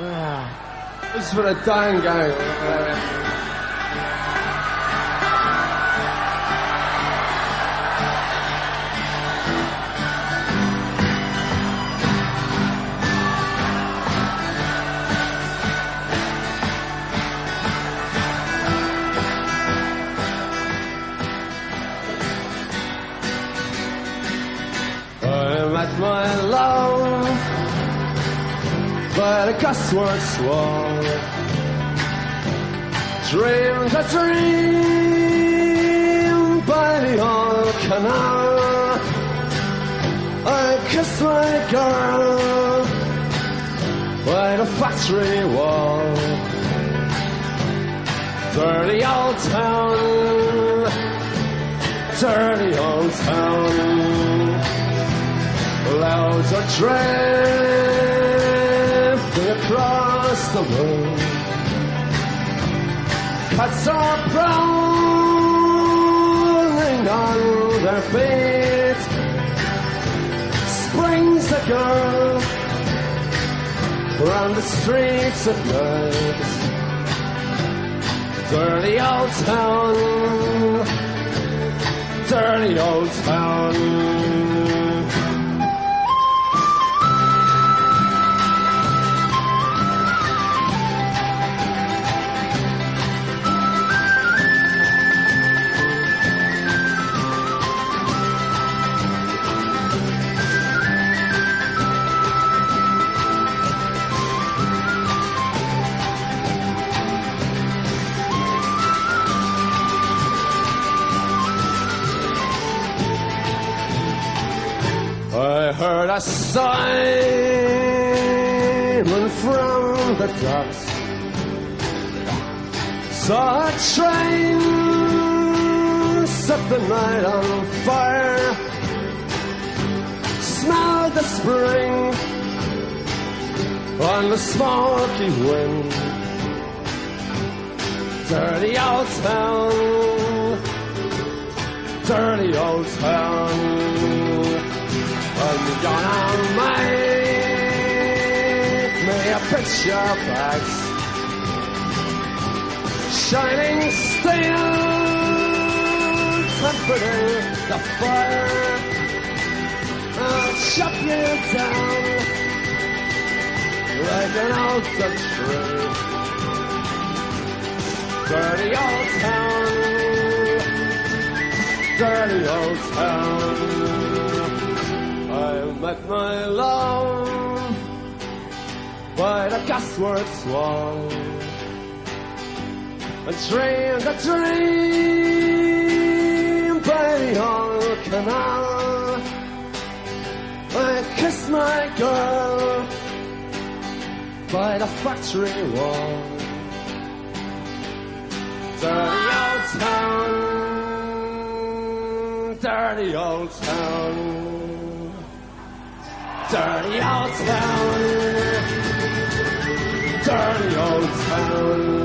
Ah. This is for the dying gang. I'm at my love by the gasworks wall. Dreamed a dream by the old canal. I kissed my girl by the factory wall. Dirty old town, dirty old town. Clouds are drifting across the moon. Cats are prowling on their feet. Springs a girl around the streets at night. Dirty old town, dirty old town. I heard a siren from the docks. Saw a train set the night on fire. Smelled the spring on the smoky wind. Dirty old town, dirty old town. I'm gonna make me a picture box Shining steel Tempered the fire I'll chop you down Like an old tree Dirty old town Dirty old town I met my love by the gasworks wall. I dreamed a dream by the old canal. I kissed my girl by the factory wall. Dirty old town, dirty old town, Dirty old town. Dirty old town.